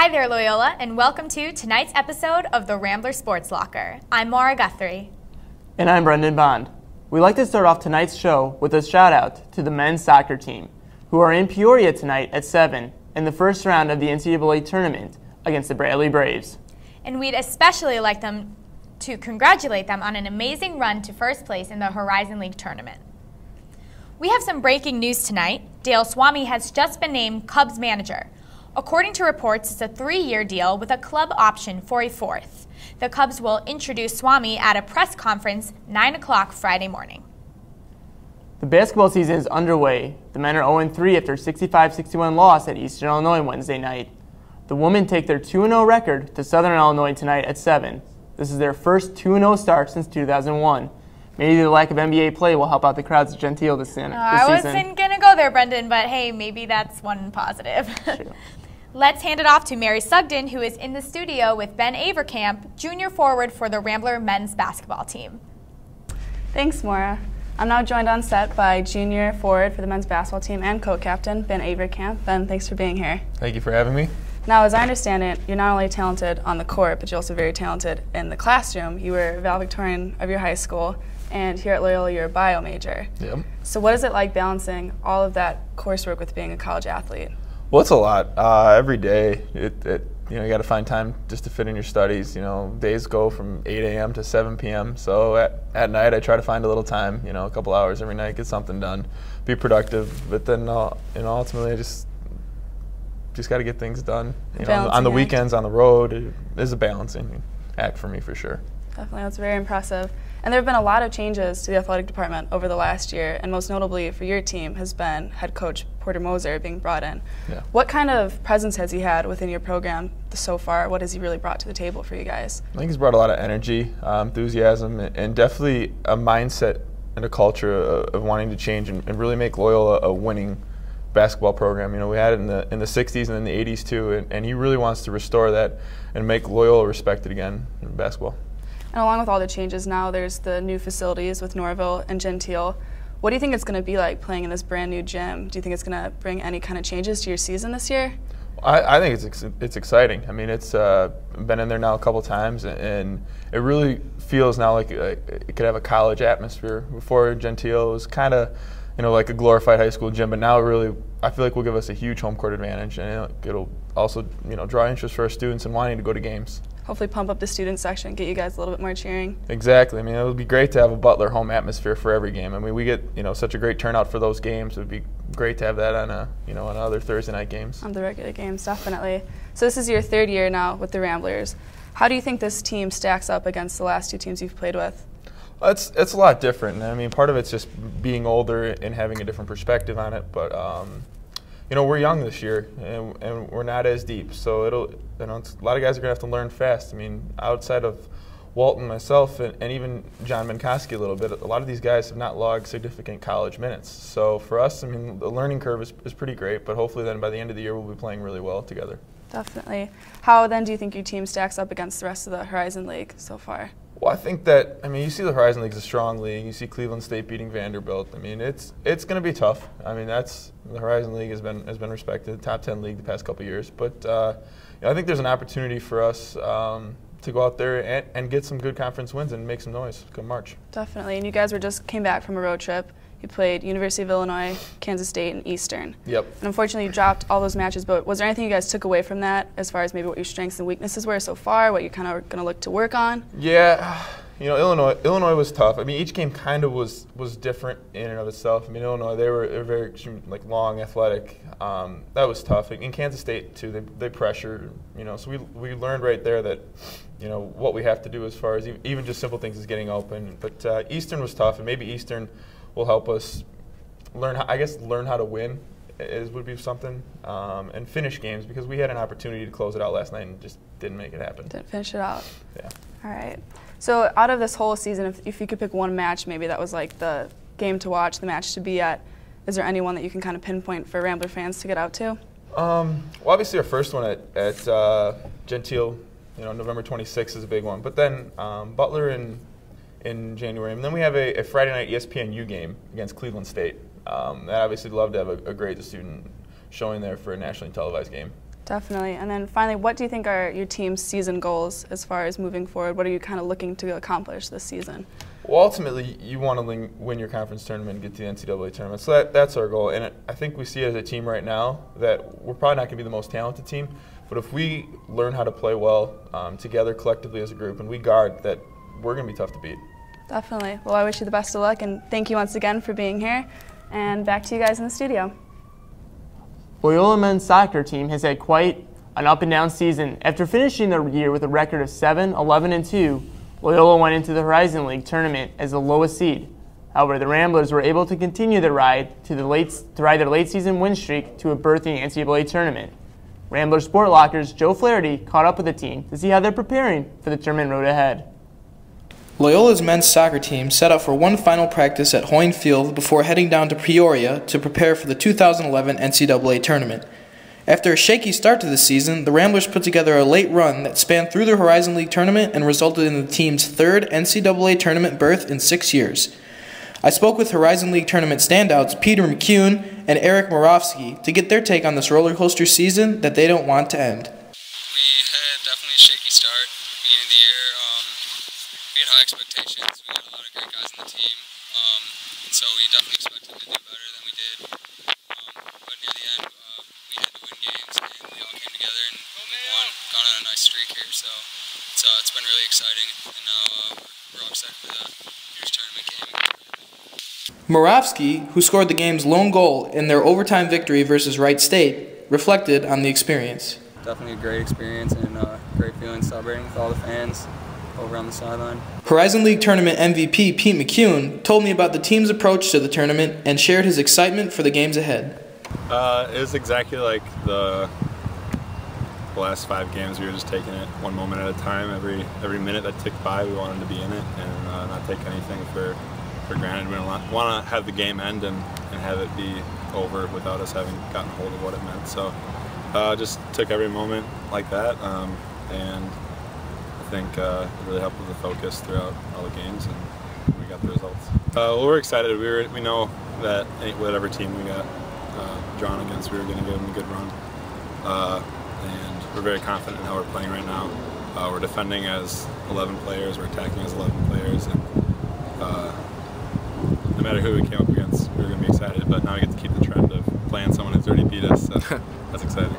Hi there, Loyola, and welcome to tonight's episode of the Rambler Sports Locker. I'm Maura Guthrie. And I'm Brendan Bond. We'd like to start off tonight's show with a shout out to the men's soccer team, who are in Peoria tonight at 7 in the first round of the NCAA tournament against the Bradley Braves. And we'd especially like them to congratulate them on an amazing run to first place in the Horizon League tournament. We have some breaking news tonight. Dale Sveum has just been named Cubs manager. According to reports, it's a three year deal with a club option for a fourth. The Cubs will introduce Sveum at a press conference 9 o'clock Friday morning. The basketball season is underway. The men are 0 3 after a 65 61 loss at Eastern Illinois Wednesday night. The women take their 2 0 record to Southern Illinois tonight at 7. This is their first 2 0 start since 2001. Maybe the lack of NBA play will help out the crowds at Gentile this, uh, this I wasn't going to go there, Brendan, but hey, maybe that's one positive. Let's hand it off to Mary Sugden, who is in the studio with Ben Averkamp, junior forward for the Rambler men's basketball team. Thanks, Maura. I'm now joined on set by junior forward for the men's basketball team and co-captain, Ben Averkamp. Ben, thanks for being here. Thank you for having me. Now, as I understand it, you're not only talented on the court, but you're also very talented in the classroom. You were valedictorian of your high school, and here at Loyola, you're a bio major. Yep. So what is it like balancing all of that coursework with being a college athlete? Well, it's a lot. Uh, every day, it, it, you know, you got to find time just to fit in your studies. You know, days go from 8 a.m. to 7 p.m. So at, at night, I try to find a little time. You know, a couple hours every night, get something done, be productive. But then, uh, you know, ultimately, I just just got to get things done. You know, on the weekends, on the road, it is a balancing act for me for sure. Definitely, that's very impressive. And there have been a lot of changes to the athletic department over the last year, and most notably for your team has been head coach Porter Moser being brought in. Yeah. What kind of presence has he had within your program so far? What has he really brought to the table for you guys? I think he's brought a lot of energy, uh, enthusiasm, and definitely a mindset and a culture of, of wanting to change and, and, really make Loyola a winning basketball program. You know, we had it in the in the 60s and in the 80s too, and, and he really wants to restore that and make Loyola respected again in basketball. And along with all the changes now, there's the new facilities with Norville and Gentile. What do you think it's going to be like playing in this brand new gym? Do you think it's going to bring any kind of changes to your season this year? I, I think it's ex it's exciting. I mean, it's uh, been in there now a couple times, and it really feels now like uh, it could have a college atmosphere. Before Gentile was kind of, you know, like a glorified high school gym, but now it really, I feel like will give us a huge home court advantage, and it'll also, you know, draw interest for our students in wanting to go to games hopefully pump up the student section, get you guys a little bit more cheering. Exactly. I mean, it would be great to have a Butler home atmosphere for every game. I mean, we get you know such a great turnout for those games. It would be great to have that on a you know on other Thursday night games. On the regular games, definitely. So this is your third year now with the Ramblers. How do you think this team stacks up against the last two teams you've played with? It's it's a lot different. I mean, part of it's just being older and having a different perspective on it, but. Um, you know, we're young this year and, and we're not as deep. So it'll, you know, a lot of guys are going to have to learn fast. I mean, outside of Walton, myself, and, and even John Minkowski a little bit, a lot of these guys have not logged significant college minutes. So for us, I mean, the learning curve is, is pretty great, but hopefully then by the end of the year we'll be playing really well together. Definitely. How then do you think your team stacks up against the rest of the Horizon League so far? Well, I think that I mean you see the Horizon League is a strong league. You see Cleveland State beating Vanderbilt. I mean it's it's going to be tough. I mean that's the Horizon League has been has been respected, top ten league the past couple years. But uh, you know, I think there's an opportunity for us um, to go out there and, and get some good conference wins and make some noise come March. Definitely, and you guys were just came back from a road trip. You played University of Illinois, Kansas State, and Eastern. Yep. And unfortunately, you dropped all those matches. But was there anything you guys took away from that, as far as maybe what your strengths and weaknesses were so far, what you're kind of going to look to work on? Yeah, you know, Illinois. Illinois was tough. I mean, each game kind of was was different in and of itself. I mean, Illinois they were, they were very like long, athletic. Um, that was tough. In Kansas State too, they they pressure. You know, so we we learned right there that, you know, what we have to do as far as even just simple things as getting open. But uh, Eastern was tough, and maybe Eastern will help us learn. How, I guess learn how to win is would be something, um, and finish games because we had an opportunity to close it out last night and just didn't make it happen. Didn't finish it out. Yeah. All right. So out of this whole season, if, if you could pick one match, maybe that was like the game to watch, the match to be at. Is there anyone that you can kind of pinpoint for Rambler fans to get out to? Um, well, obviously our first one at, at uh, Gentile, you know, November 26th is a big one. But then um, Butler in in January, and then we have a, a Friday night ESPNU game against Cleveland State. Um, I'd obviously love to have a, a great student showing there for a nationally televised game. Definitely. And then finally, what do you think are your team's season goals as far as moving forward? What are you kind of looking to accomplish this season? Well, ultimately, you want to win your conference tournament and get to the NCAA tournament. So that, that's our goal. And I think we see as a team right now that we're probably not going to be the most talented team, but if we learn how to play well um, together collectively as a group and we guard, that we're going to be tough to beat. Definitely. Well, I wish you the best of luck and thank you once again for being here. And back to you guys in the studio. Loyola men's soccer team has had quite an up and down season. After finishing the year with a record of 7, 11, and 2, Loyola went into the Horizon League tournament as the lowest seed. However, the Ramblers were able to continue their ride to the late to ride their late season win streak to a berth in the NCAA tournament. Rambler Sport Lockers Joe Flaherty caught up with the team to see how they're preparing for the tournament road ahead. Loyola's men's soccer team set out for one final practice at Hoyne Field before heading down to Peoria to prepare for the 2011 NCAA tournament. After a shaky start to the season, the Ramblers put together a late run that spanned through the Horizon League tournament and resulted in the team's third NCAA tournament berth in six years. I spoke with Horizon League tournament standouts Peter McCune and Eric Moravsky to get their take on this roller coaster season that they don't want to end. We had definitely a shaky start beginning of the year. Um, we had high expectations. We had a lot of great guys on the team, um, so we definitely expected to do better than we did. Um, but near the end, uh, we had to win games, and they all came together and we won. Gone on a nice streak here, so it's, uh, it's been really exciting, and now uh, we're all excited for the year's tournament game. Moravsky, who scored the game's lone goal in their overtime victory versus Wright State, reflected on the experience. Definitely a great experience and uh, great feeling celebrating with all the fans over on the sideline. Horizon League Tournament MVP Pete McCune told me about the team's approach to the tournament and shared his excitement for the games ahead. Uh, it was exactly like the last five games. We were just taking it one moment at a time. Every every minute that ticked by, we wanted to be in it and uh, not take anything for for granted. We want to have the game end and, and have it be over without us having gotten hold of what it meant. So uh, just took every moment like that, um, and I think uh, it really helped with the focus throughout all the games, and we got the results. Uh, well, we're excited. We were, we know that whatever team we got uh, drawn against, we were going to give them a good run, uh, and we're very confident in how we're playing right now. Uh, we're defending as 11 players, we're attacking as 11 players, and no matter who we came up against, we were going to be excited. But now we get to keep the trend of playing someone who's already beat us. So that's exciting.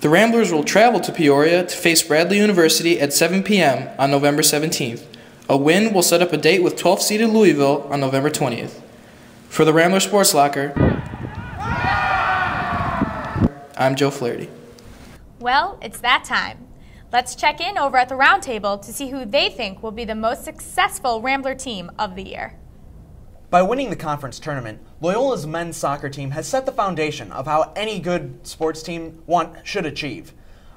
The Ramblers will travel to Peoria to face Bradley University at 7 p.m. on November 17th. A win will set up a date with 12th seeded Louisville on November 20th. For the Rambler Sports Locker, I'm Joe Flaherty. Well, it's that time. Let's check in over at the roundtable to see who they think will be the most successful Rambler team of the year. By winning the conference tournament, Loyola's men's soccer team has set the foundation of how any good sports team want should achieve.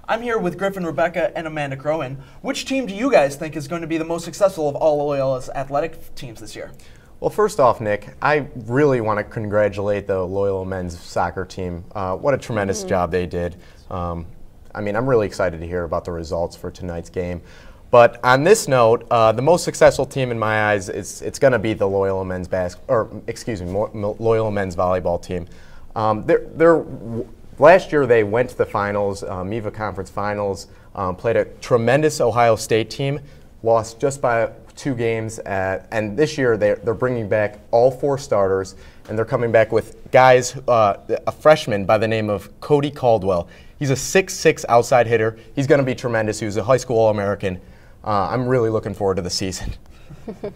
I'm here with Griffin Rebecca and Amanda Crowan. Which team do you guys think is going to be the most successful of all Loyola's athletic teams this year? Well, first off, Nick, I really want to congratulate the Loyola men's soccer team. Uh, what a tremendous mm-hmm. job they did. Um, I mean, I'm really excited to hear about the results for tonight's game. But on this note, uh, the most successful team in my eyes is it's going to be the Loyola men's bas- or excuse me, Loyola men's volleyball team. Um, they're, they're, last year they went to the finals, MIVA conference finals, um, played a tremendous Ohio State team, lost just by two games, at, and this year they're, they're bringing back all four starters, and they're coming back with guys, uh, a freshman by the name of Cody Caldwell. He's a six-six outside hitter. He's going to be tremendous. He was a high school All American uh, I'm really looking forward to the season.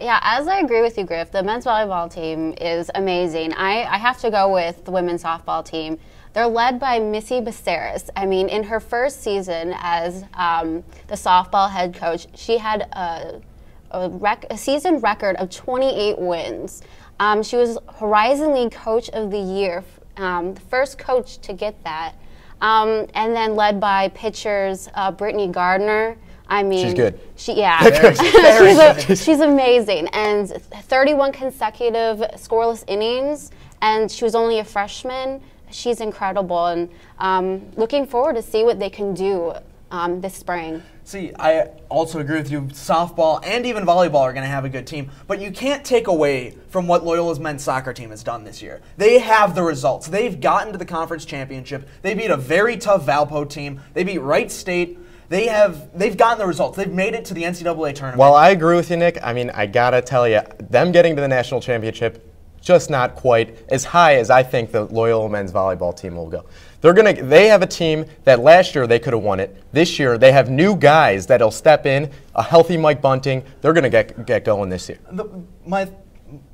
Yeah, as I agree with you, Griff, the men's volleyball team is amazing. I, I have to go with the women's softball team. They're led by Missy Baceres. I mean, in her first season as um, the softball head coach, she had a, a, rec- a season record of 28 wins. Um, she was Horizon League Coach of the Year, um, the first coach to get that. Um, and then led by pitchers uh, Brittany Gardner, I mean, she's good. She, yeah, she's, a, she's amazing, and 31 consecutive scoreless innings, and she was only a freshman. She's incredible, and um, looking forward to see what they can do um, this spring. See, I also agree with you. Softball and even volleyball are going to have a good team, but you can't take away from what Loyola's men's soccer team has done this year. They have the results. They've gotten to the conference championship. They beat a very tough Valpo team. They beat Wright State. They have they've gotten the results. They've made it to the NCAA tournament. Well, I agree with you, Nick. I mean, I gotta tell you, them getting to the national championship, just not quite as high as I think the Loyola men's volleyball team will go. They're gonna. They have a team that last year they could have won it. This year they have new guys that'll step in. A healthy Mike Bunting. They're gonna get get going this year. the, my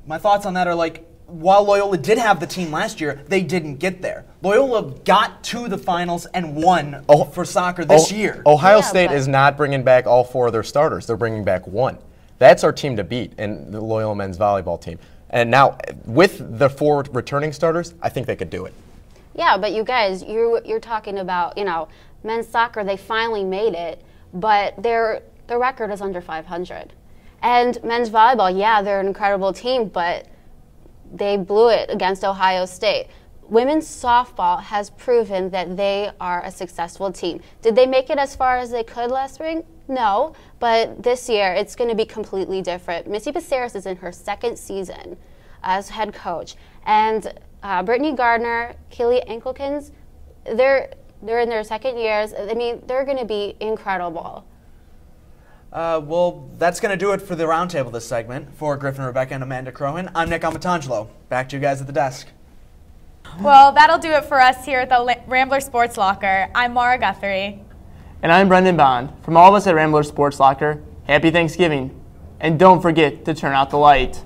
my thoughts on that are like while Loyola did have the team last year, they didn't get there. Loyola got to the finals and won Oh, for soccer this Oh- year. Ohio Yeah, State but- is not bringing back all four of their starters. They're bringing back one. That's our team to beat in the Loyola men's volleyball team. And now, with the four returning starters, I think they could do it. Yeah, but you guys, you you're talking about you know men's soccer. They finally made it, but their their record is under 500. And men's volleyball, yeah, they're an incredible team, but they blew it against Ohio State. Women's softball has proven that they are a successful team. Did they make it as far as they could last spring? No, but this year it's going to be completely different. Missy Baceres is in her second season as head coach, and uh, Brittany Gardner, Kelly Enkelkins, they're they're in their second years. I mean, they're going to be incredible. Uh, well, that's going to do it for the roundtable this segment. For Griffin, Rebecca, and Amanda Crohan, I'm Nick Amatangelo. Back to you guys at the desk. Well, that'll do it for us here at the Rambler Sports Locker. I'm Mara Guthrie. And I'm Brendan Bond. From all of us at Rambler Sports Locker, happy Thanksgiving. And don't forget to turn out the light.